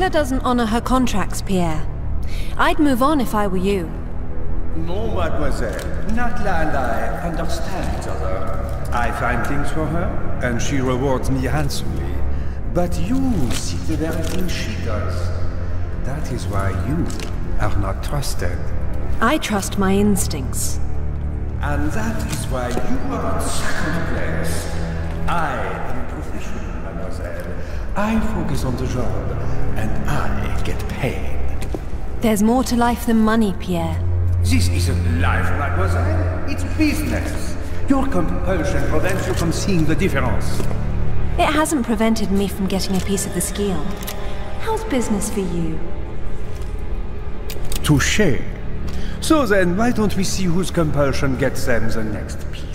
Natla doesn't honor her contracts, Pierre. I'd move on if I were you. No, mademoiselle. Natla and I understand each other. I find things for her, and she rewards me handsomely. But you see the very thing she does. That is why you are not trusted. I trust my instincts. And that is why you are in second place. I am a professional, mademoiselle. I focus on the job, and I get paid. There's more to life than money, Pierre. This isn't life, mademoiselle. It's business. Your compulsion prevents you from seeing the difference. It hasn't prevented me from getting a piece of the Scion. How's business for you? Touché. So then, why don't we see whose compulsion gets them the next piece?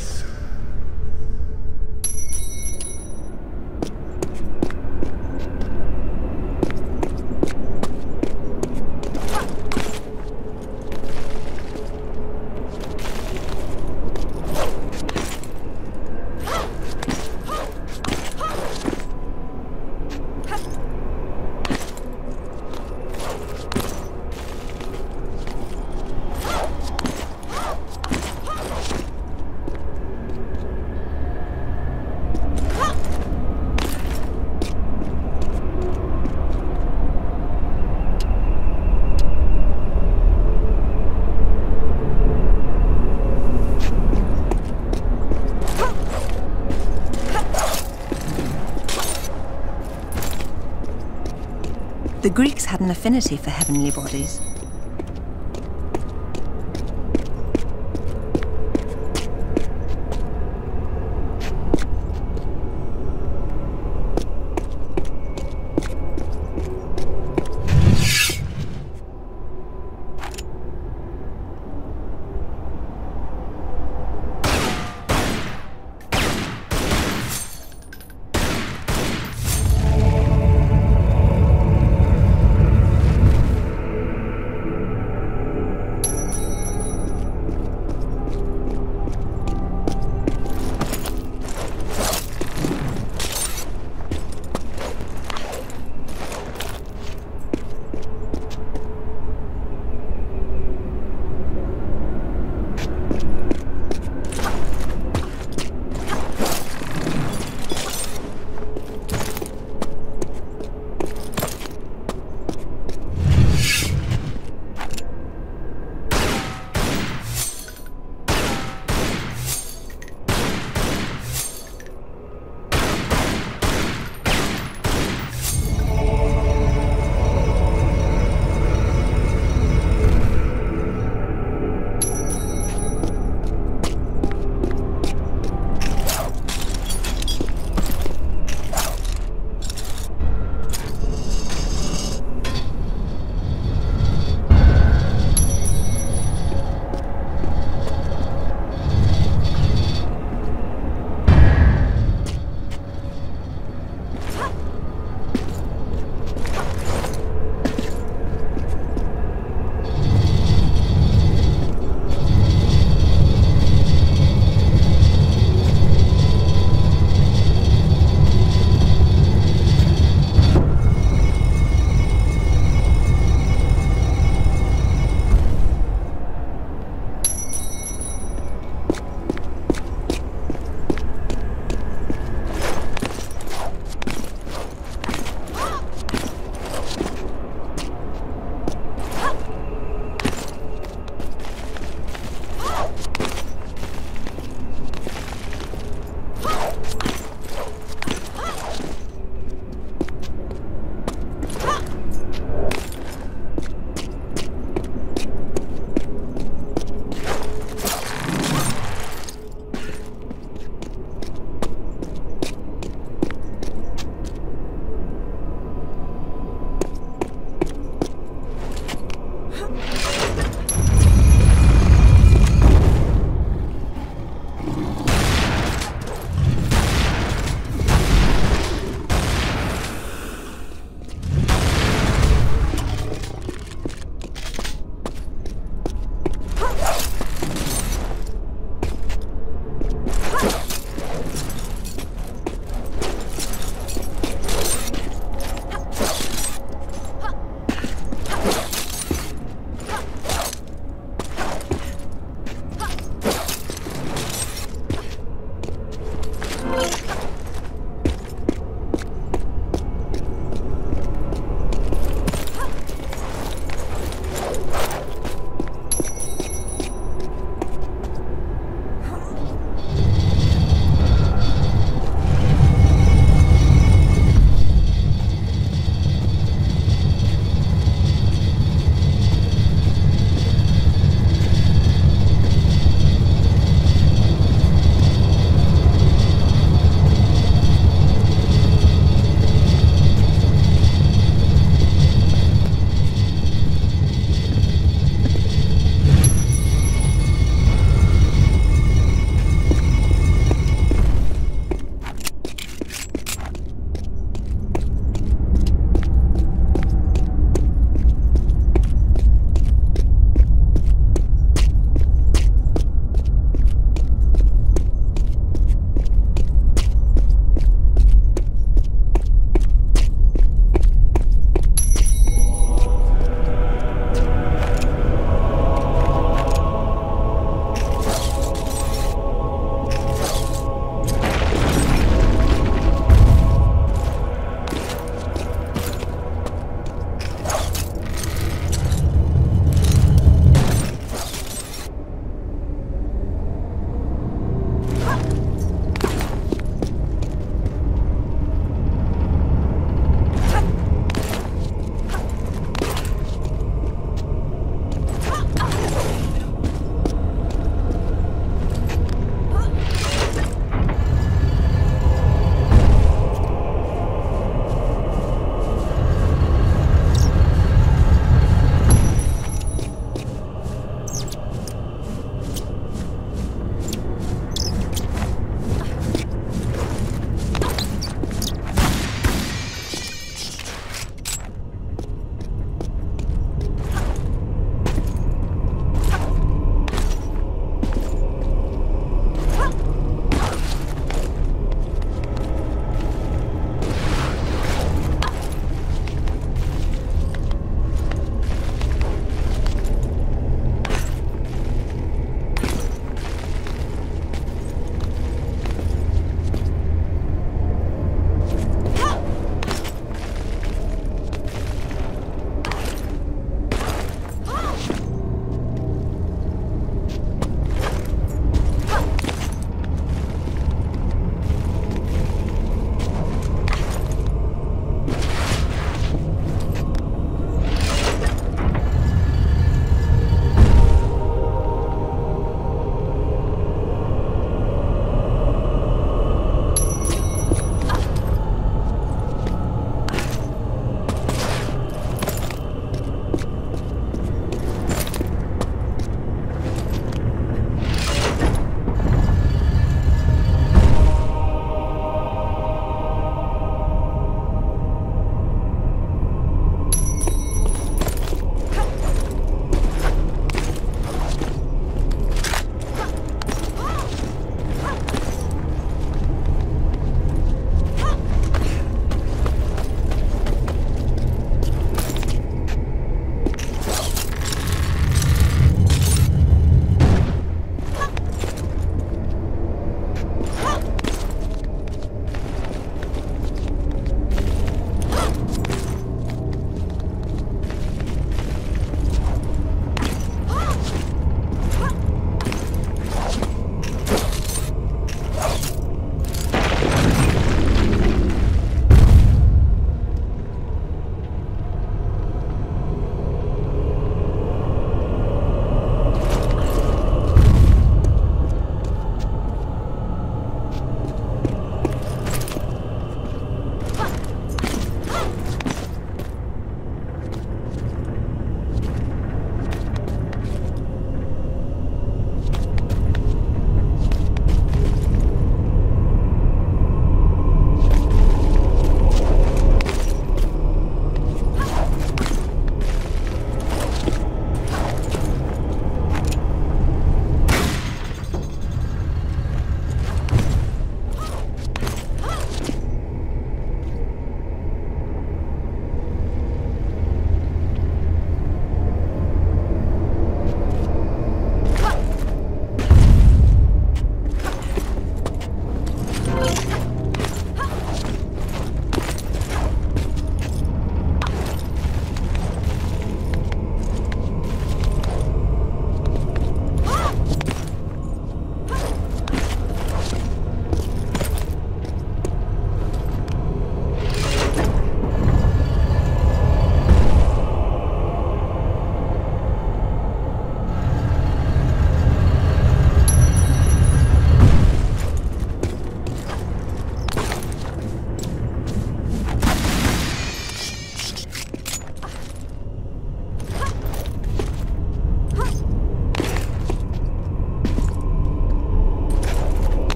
The Greeks had an affinity for heavenly bodies.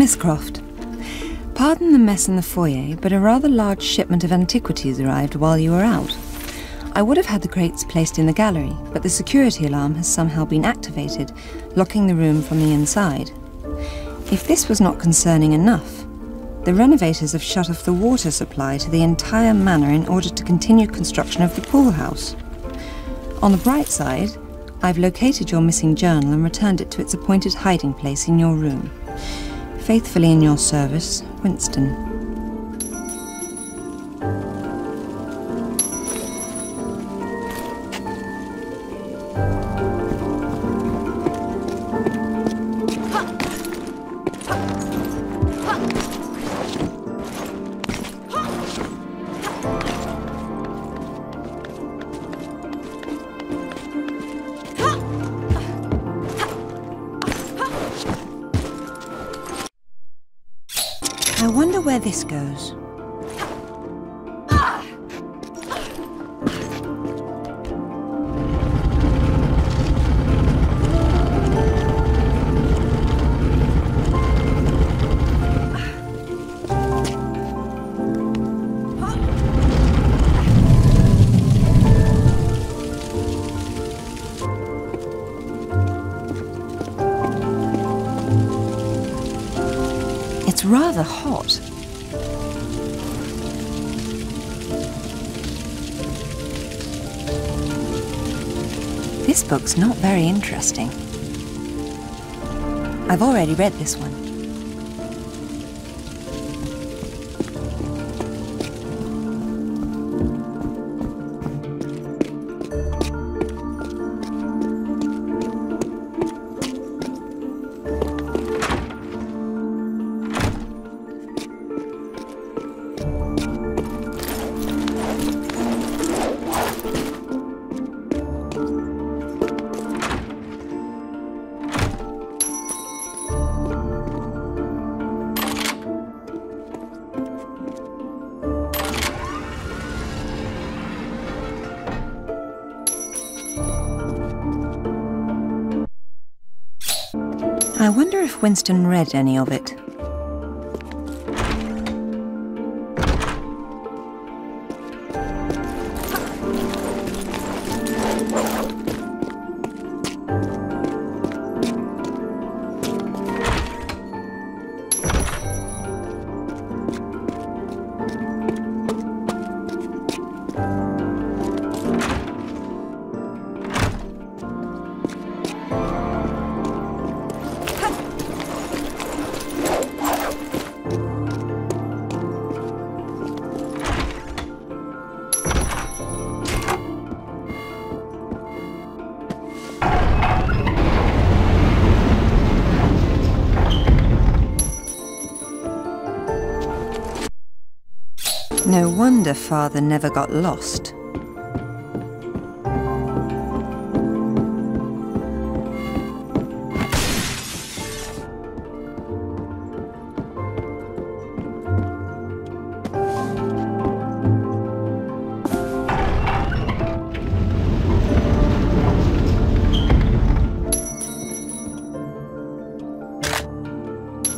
Miss Croft, pardon the mess in the foyer, but a rather large shipment of antiquities arrived while you were out. I would have had the crates placed in the gallery, but the security alarm has somehow been activated, locking the room from the inside. If this was not concerning enough, the renovators have shut off the water supply to the entire manor in order to continue construction of the pool house. On the bright side, I've located your missing journal and returned it to its appointed hiding place in your room. Faithfully in your service, Winston. This book's not very interesting. I've already read this one. Winston read any of it. No wonder father never got lost.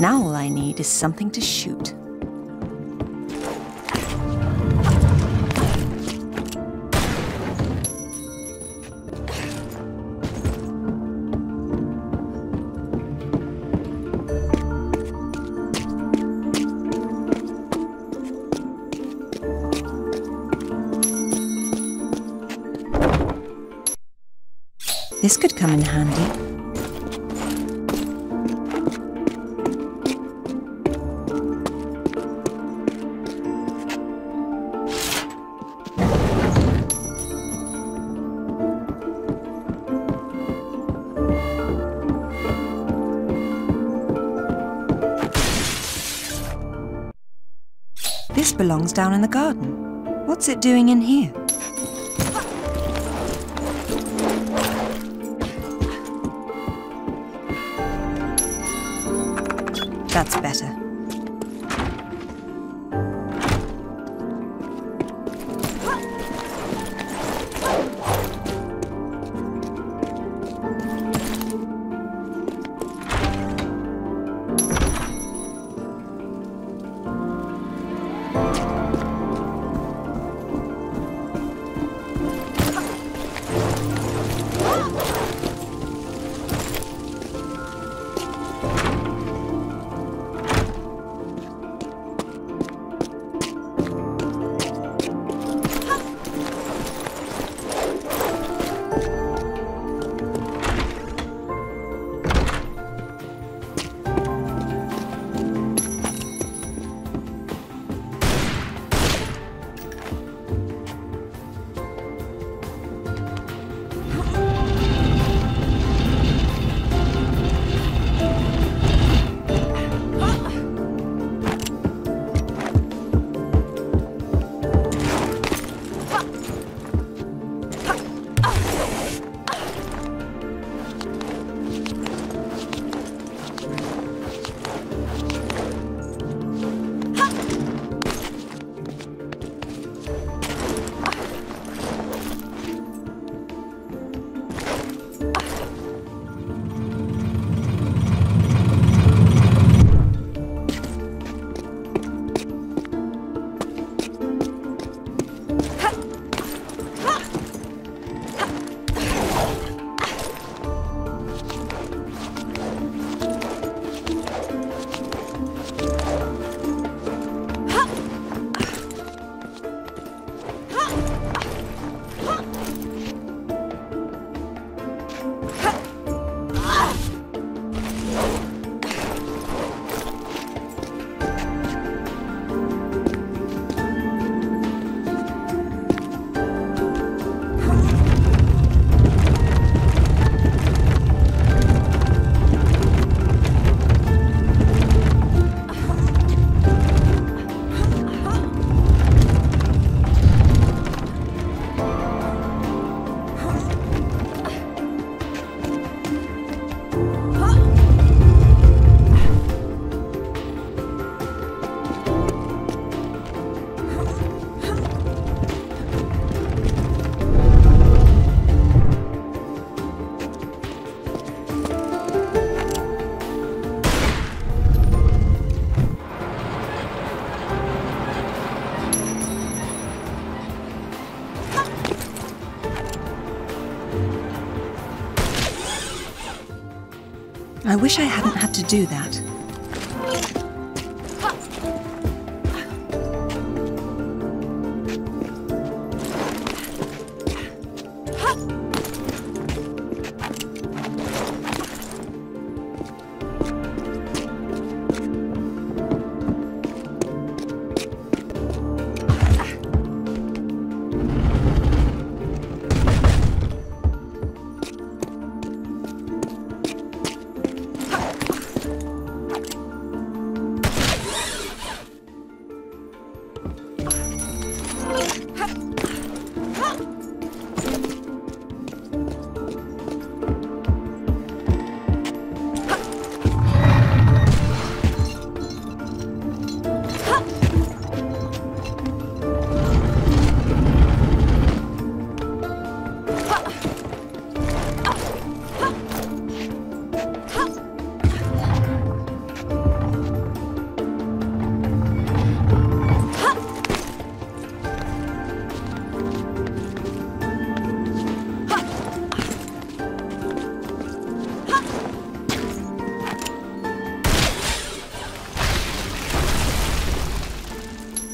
Now all I need is something to shoot. Come in handy. This belongs down in the garden. What's it doing in here? Wish I hadn't had to do that.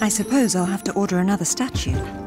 I suppose I'll have to order another statue.